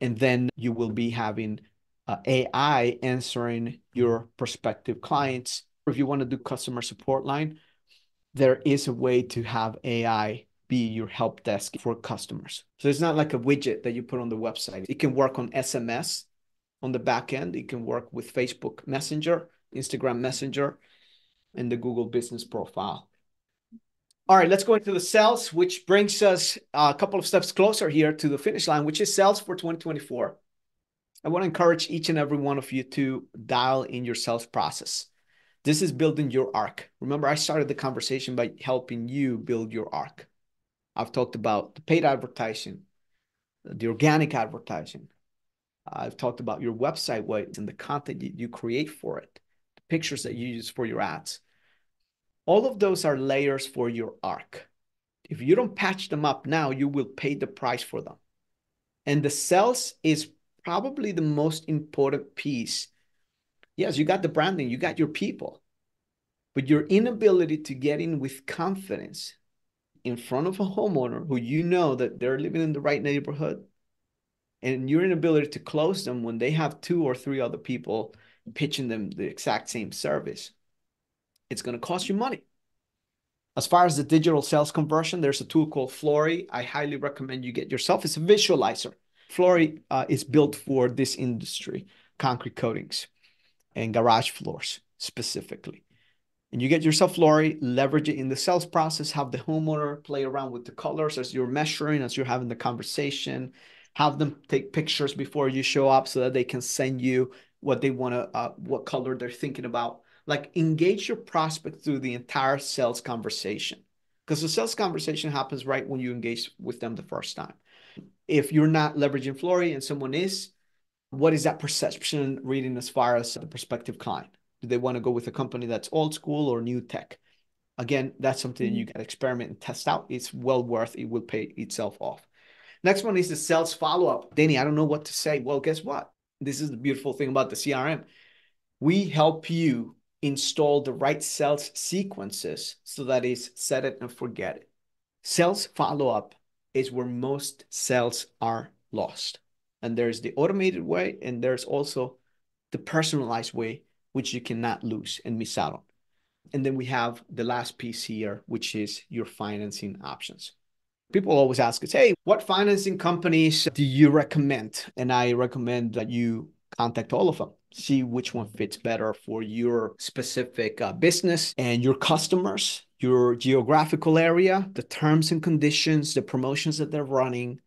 and then you will be having uh, AI answering your prospective clients. Or If you want to do customer support line, there is a way to have AI be your help desk for customers. So it's not like a widget that you put on the website. It can work on SMS on the back end. It can work with Facebook Messenger, Instagram Messenger, and the Google Business Profile. All right, let's go into the sales, which brings us uh, a couple of steps closer here to the finish line, which is sales for 2024. I want to encourage each and every one of you to dial in your sales process. This is building your arc. Remember, I started the conversation by helping you build your arc. I've talked about the paid advertising, the organic advertising. I've talked about your website and the content you create for it, the pictures that you use for your ads. All of those are layers for your arc. If you don't patch them up now, you will pay the price for them. And the sales is probably the most important piece. Yes, you got the branding, you got your people, but your inability to get in with confidence in front of a homeowner who you know that they're living in the right neighborhood and your inability to close them when they have two or three other people pitching them the exact same service, it's going to cost you money. As far as the digital sales conversion, there's a tool called Floori. I highly recommend you get yourself. It's a visualizer. Floori uh, is built for this industry, concrete coatings and garage floors specifically. And you get yourself Floori, leverage it in the sales process, have the homeowner play around with the colors as you're measuring, as you're having the conversation, have them take pictures before you show up so that they can send you what they want to, uh, what color they're thinking about like engage your prospect through the entire sales conversation. Because the sales conversation happens right when you engage with them the first time. If you're not leveraging Floori and someone is what is that perception reading as far as the prospective client? Do they want to go with a company that's old school or new tech? Again that's something you mm-hmm. can experiment and test out. It's well worth it will pay itself off. Next one is the sales follow-up. Danny i don't know what to say. Well guess what? This is the beautiful thing about the crm we help you install the right sales sequences so that is set it and forget it. Sales follow up is where most sales are lost. And there's the automated way, and there's also the personalized way, which you cannot lose and miss out on. And then we have the last piece here, which is your financing options. People always ask us, hey, what financing companies do you recommend? And I recommend that you contact all of them see which one fits better for your specific uh, business and your customers, your geographical area, the terms and conditions, the promotions that they're running.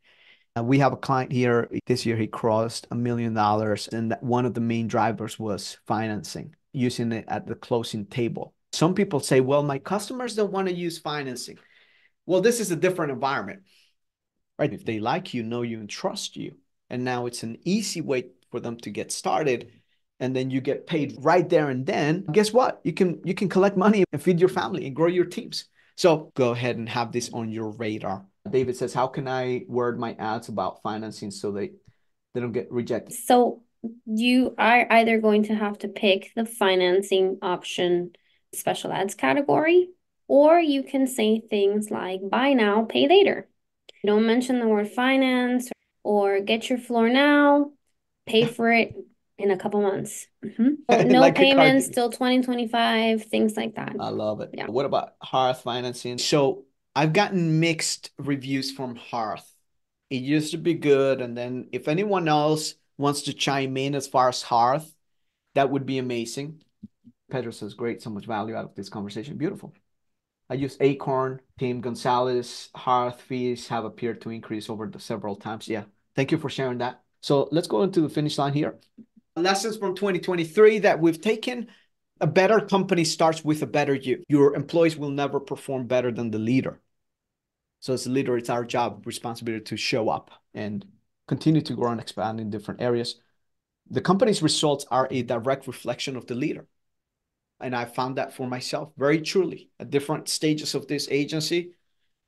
Uh, we have a client here this year, he crossed a million dollars, and one of the main drivers was financing, using it at the closing table. Some people say, well, my customers don't want to use financing. Well, this is a different environment, right? If they like you, know you, and trust you, and now it's an easy way for them to get started and then you get paid right there and then guess what? You can you can collect money and feed your family and grow your teams. So go ahead and have this on your radar. David says how can i word my ads about financing so they they don't get rejected? So you are either going to have to pick the financing option special ads category or you can say things like buy now pay later. Don't mention the word finance or get your floor now pay for it in a couple months. Mm-hmm. (laughs) (laughs) No like payments till 2025, things like that. I love it. Yeah. What about Hearth financing? So I've gotten mixed reviews from Hearth. It used to be good. And then if anyone else wants to chime in as far as Hearth, that would be amazing. Pedro says, great, so much value out of this conversation. Beautiful. I use Acorn, Tim Gonzalez, Hearth fees have appeared to increase over the several times. Yeah. Thank you for sharing that. So let's go into the finish line here lessons from 2023 that we've taken a better company starts with a better you. Your employees will never perform better than the leader. So as a leader, it's our job, responsibility to show up and continue to grow and expand in different areas. The company's results are a direct reflection of the leader. And I found that for myself very truly at different stages of this agency.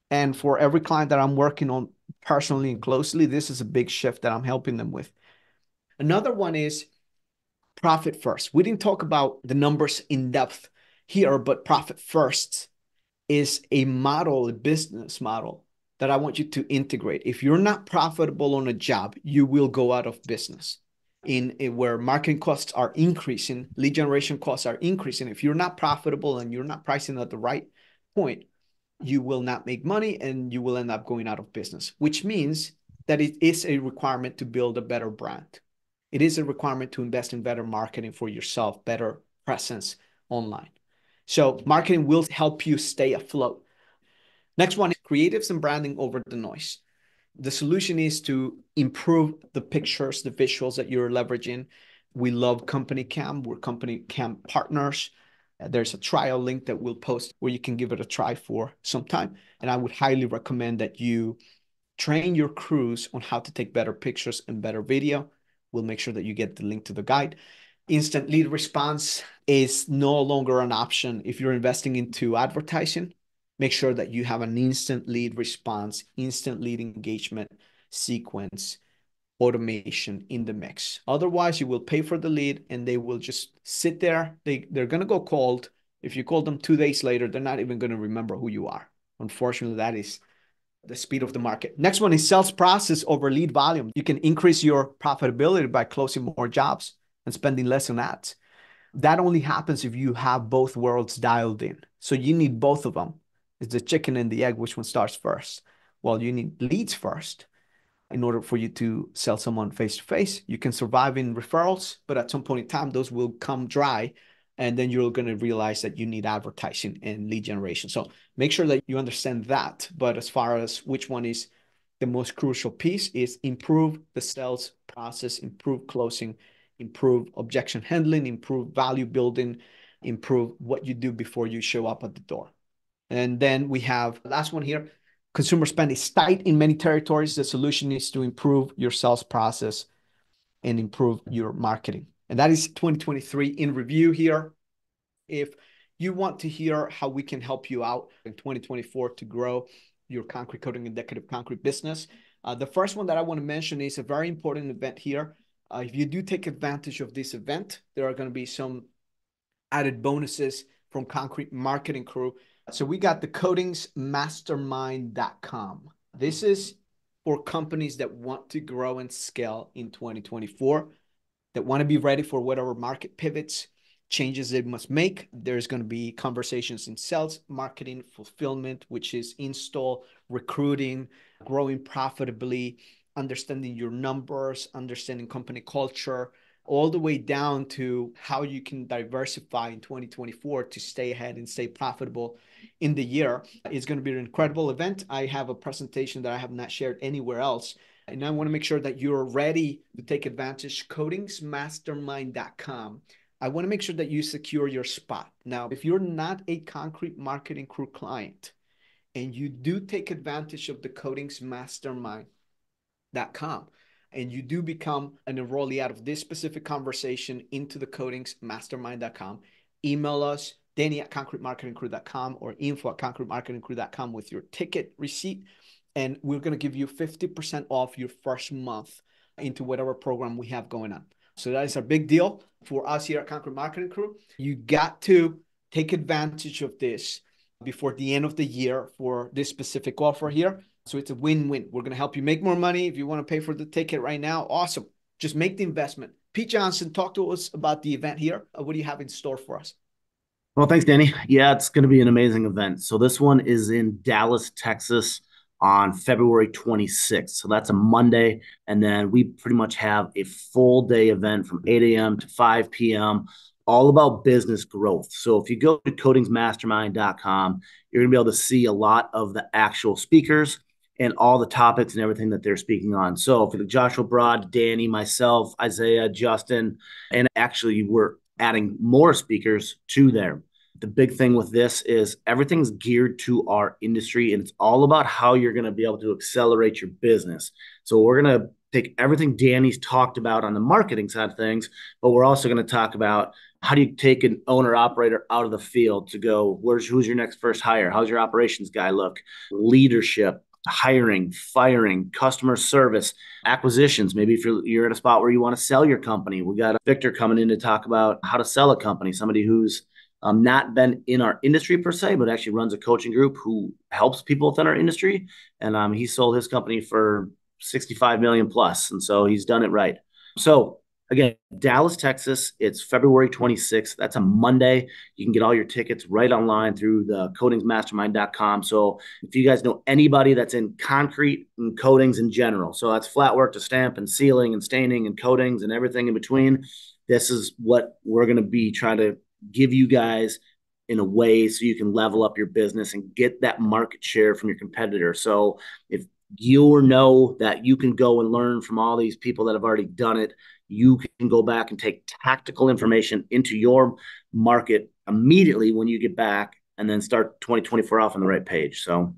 And for every client that I'm working on personally and closely, this is a big shift that I'm helping them with. Another one is profit first. We didn't talk about the numbers in depth here, but profit first is a model, a business model that I want you to integrate. If you're not profitable on a job, you will go out of business. In, in where marketing costs are increasing, lead generation costs are increasing. If you're not profitable and you're not pricing at the right point, you will not make money and you will end up going out of business, which means that it is a requirement to build a better brand it is a requirement to invest in better marketing for yourself, better presence online. So marketing will help you stay afloat. Next one is creatives and branding over the noise. The solution is to improve the pictures, the visuals that you're leveraging. We love Company Cam. We're Company Cam partners. Uh, there's a trial link that we'll post where you can give it a try for some time. And I would highly recommend that you train your crews on how to take better pictures and better video We'll make sure that you get the link to the guide. Instant lead response is no longer an option if you're investing into advertising make sure that you have an instant lead response, instant lead engagement sequence, automation in the mix. Otherwise, you will pay for the lead and they will just sit there. They, they're going to go cold. If you call them two days later, they're not even going to remember who you are. Unfortunately, that is the speed of the market. Next one is sales process over lead volume. You can increase your profitability by closing more jobs and spending less on ads. That only happens if you have both worlds dialed in. So you need both of them. It's the chicken and the egg, which one starts first? Well, you need leads first in order for you to sell someone face to face. You can survive in referrals, but at some point in time, those will come dry. And then you're going to realize that you need advertising and lead generation. So make sure that you understand that. But as far as which one is the most crucial piece is improve the sales process, improve closing, improve objection handling, improve value building, improve what you do before you show up at the door. And then we have last one here. Consumer spend is tight in many territories. The solution is to improve your sales process and improve your marketing. And that is 2023 in review here. If you want to hear how we can help you out in 2024 to grow your concrete coating and decorative concrete business, uh, the first one that I want to mention is a very important event here. Uh, if you do take advantage of this event, there are going to be some added bonuses from Concrete Marketing Crew. So we got the coatingsmastermind.com. This is for companies that want to grow and scale in 2024, that want to be ready for whatever market pivots, changes they must make. There's going to be conversations in sales, marketing, fulfillment, which is install, recruiting, growing profitably, understanding your numbers, understanding company culture, all the way down to how you can diversify in 2024 to stay ahead and stay profitable in the year. It's going to be an incredible event. I have a presentation that I have not shared anywhere else. And I want to make sure that you're ready to take advantage. Coatingsmastermind.com. I want to make sure that you secure your spot. Now, if you're not a concrete marketing crew client and you do take advantage of the Coatings Mastermind, and you do become an enrollee out of this specific conversation into the coatingsmastermind.com, email us, Danny at concretemarketingcrew.com or info at concretemarketingcrew.com with your ticket receipt. And we're going to give you 50% off your first month into whatever program we have going on. So that is a big deal for us here at Concrete Marketing Crew. You got to take advantage of this before the end of the year for this specific offer here. So it's a win-win. We're going to help you make more money. If you want to pay for the ticket right now, awesome. Just make the investment. Pete Johnson, talk to us about the event here. Uh, what do you have in store for us? Well, thanks, Danny. Yeah, it's going to be an amazing event. So this one is in Dallas, Texas on February 26th. So that's a Monday. And then we pretty much have a full day event from 8 a.m. to 5 p.m all about business growth. So if you go to coatingsmastermind.com, you're going to be able to see a lot of the actual speakers and all the topics and everything that they're speaking on. So for the Joshua Broad, Danny, myself, Isaiah, Justin, and actually we're adding more speakers to there. The big thing with this is everything's geared to our industry and it's all about how you're going to be able to accelerate your business. So we're going to take everything Danny's talked about on the marketing side of things, but we're also going to talk about how do you take an owner operator out of the field to go where's who's your next first hire? How's your operations guy look? Leadership hiring firing customer service acquisitions. Maybe if you're, you're at a spot where you want to sell your company. We got victor coming in to talk about how to sell a company somebody who's um, not been in our industry per se but actually runs a coaching group who helps people within our industry and um, he sold his company for 65 million plus and so he's done it right so Again, Dallas, Texas. It's February 26th. That's a Monday. You can get all your tickets right online through the coatingsmastermind.com. So if you guys know anybody that's in concrete and coatings in general, so that's flat work to stamp and sealing and staining and coatings and everything in between, this is what we're going to be trying to give you guys in a way so you can level up your business and get that market share from your competitor. So if you know that you can go and learn from all these people that have already done it you can go back and take tactical information into your market immediately when you get back and then start 2024 off on the right page. So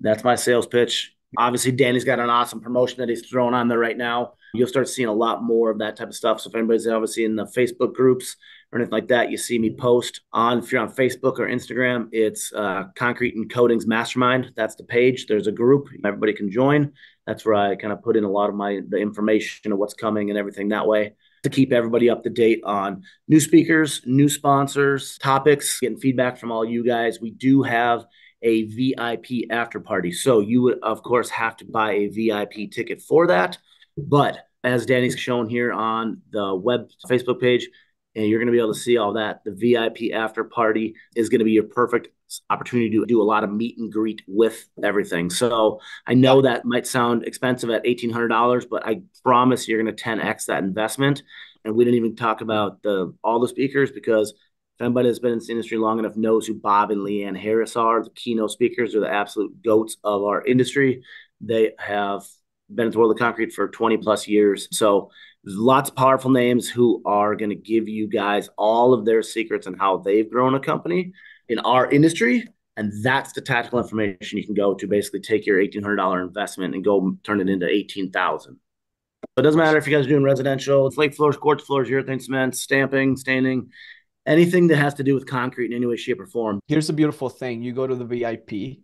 that's my sales pitch. Obviously, Danny's got an awesome promotion that he's throwing on there right now. You'll start seeing a lot more of that type of stuff. So if anybody's obviously in the Facebook groups or anything like that, you see me post on, if you're on Facebook or Instagram, it's uh, Concrete and Coatings Mastermind. That's the page. There's a group everybody can join. That's where I kind of put in a lot of my the information of what's coming and everything that way to keep everybody up to date on new speakers, new sponsors, topics, getting feedback from all you guys. We do have a VIP after party. So you would, of course, have to buy a VIP ticket for that. But as Danny's shown here on the web Facebook page, and you're going to be able to see all that. The VIP after party is going to be your perfect opportunity to do a lot of meet and greet with everything. So I know that might sound expensive at $1,800, but I promise you're going to 10x that investment. And we didn't even talk about the all the speakers because if anybody that's been in this industry long enough knows who Bob and Leanne Harris are, the keynote speakers are the absolute goats of our industry. They have been at the world of concrete for 20 plus years. So lots of powerful names who are going to give you guys all of their secrets and how they've grown a company in our industry. And that's the tactical information you can go to basically take your $1,800 investment and go turn it into 18000 It doesn't matter if you guys are doing residential, flake floors, quartz floors, urethane cement, stamping, staining, anything that has to do with concrete in any way, shape, or form. Here's the beautiful thing you go to the VIP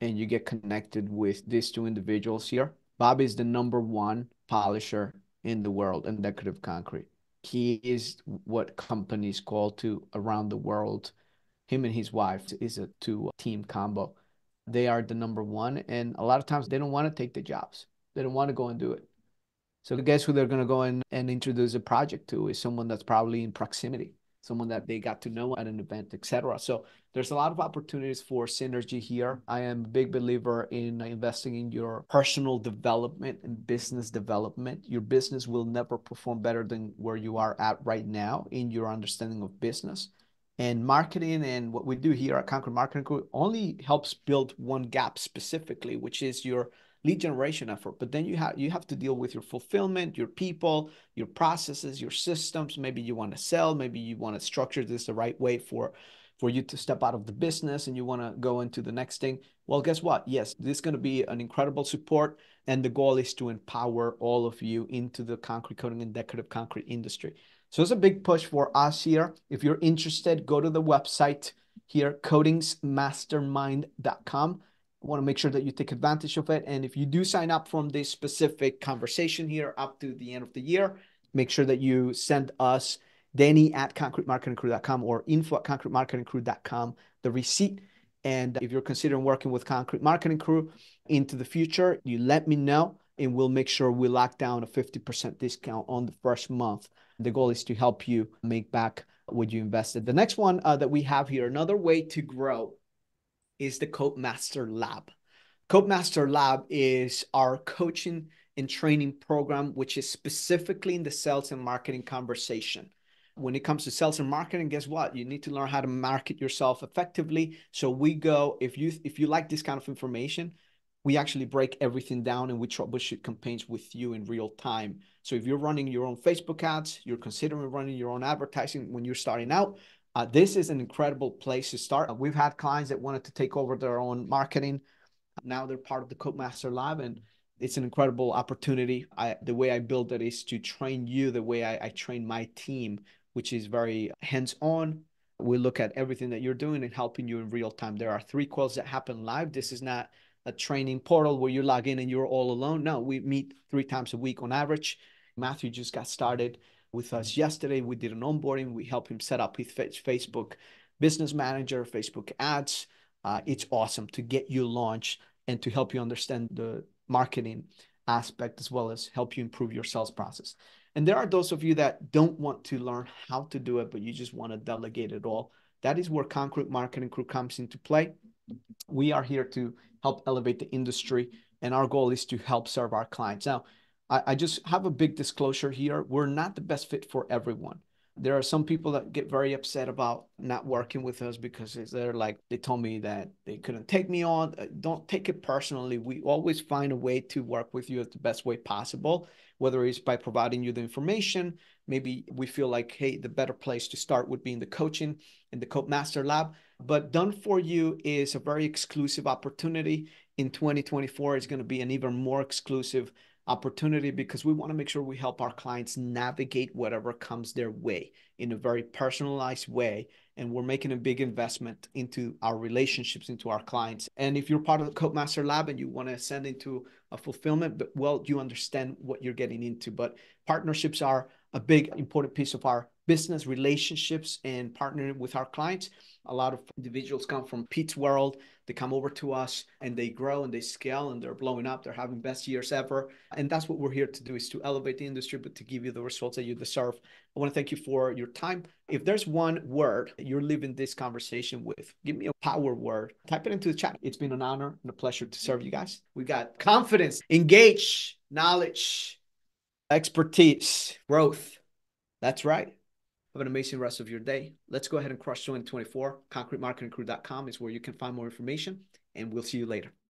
and you get connected with these two individuals here. Bob is the number one polisher in the world in decorative concrete. He is what companies call to around the world. Him and his wife is a two team combo. They are the number one, and a lot of times they don't want to take the jobs. They don't want to go and do it. So guess who they're going to go in and introduce a project to is someone that's probably in proximity someone that they got to know at an event, etc. So there's a lot of opportunities for synergy here. I am a big believer in investing in your personal development and business development. Your business will never perform better than where you are at right now in your understanding of business. And marketing and what we do here at Concrete Marketing Crew only helps build one gap specifically, which is your lead generation effort but then you have you have to deal with your fulfillment your people your processes your systems. Maybe you want to sell maybe you want to structure this the right way for for you to step out of the business and you want to go into the next thing. Well guess what? Yes this is going to be an incredible support and the goal is to empower all of you into the concrete coating and decorative concrete industry. So it's a big push for us here. If you're interested go to the website here coatingsmastermind.com want to make sure that you take advantage of it. And if you do sign up from this specific conversation here up to the end of the year, make sure that you send us Danny at concretemarketingcrew.com or info at concretemarketingcrew.com the receipt. And if you're considering working with Concrete Marketing Crew into the future, you let me know and we'll make sure we lock down a 50% discount on the first month. The goal is to help you make back what you invested. The next one uh, that we have here, another way to grow is the Coat Master Lab. Coat Master Lab is our coaching and training program, which is specifically in the sales and marketing conversation. When it comes to sales and marketing, guess what? You need to learn how to market yourself effectively. So we go, if you if you like this kind of information, we actually break everything down and we troubleshoot campaigns with you in real time. So if you're running your own Facebook ads, you're considering running your own advertising when you're starting out, uh, this is an incredible place to start. Uh, we've had clients that wanted to take over their own marketing. Now they're part of the Coat Master Lab, and it's an incredible opportunity. I, the way I build it is to train you the way I, I train my team, which is very hands-on. We look at everything that you're doing and helping you in real time. There are three calls that happen live. This is not a training portal where you log in and you're all alone. No, we meet three times a week on average. Matthew just got started with us yesterday. We did an onboarding. We helped him set up his Facebook business manager, Facebook ads. Uh, it's awesome to get you launched and to help you understand the marketing aspect as well as help you improve your sales process. And there are those of you that don't want to learn how to do it, but you just want to delegate it all. That is where Concrete Marketing Crew comes into play. We are here to help elevate the industry, and our goal is to help serve our clients. Now, I, I just have a big disclosure here. We're not the best fit for everyone. There are some people that get very upset about not working with us because they're like, they told me that they couldn't take me on. Uh, don't take it personally. We always find a way to work with you at the best way possible, whether it's by providing you the information. Maybe we feel like, hey, the better place to start would be in the coaching in the Coat Master Lab. But Done For You is a very exclusive opportunity. In 2024, it's going to be an even more exclusive opportunity because we want to make sure we help our clients navigate whatever comes their way in a very personalized way and we're making a big investment into our relationships into our clients and if you're part of the Coat Master Lab and you want to send into a fulfillment but well you understand what you're getting into but partnerships are a big important piece of our business relationships and partnering with our clients. A lot of individuals come from Pete's world. They come over to us and they grow and they scale and they're blowing up. They're having best years ever. And that's what we're here to do is to elevate the industry, but to give you the results that you deserve. I want to thank you for your time. If there's one word you're leaving this conversation with, give me a power word. Type it into the chat. It's been an honor and a pleasure to serve you guys. We got confidence, engage, knowledge, expertise, growth. That's right. Have an amazing rest of your day. Let's go ahead and crush 2024. ConcreteMarketingCrew.com is where you can find more information, and we'll see you later.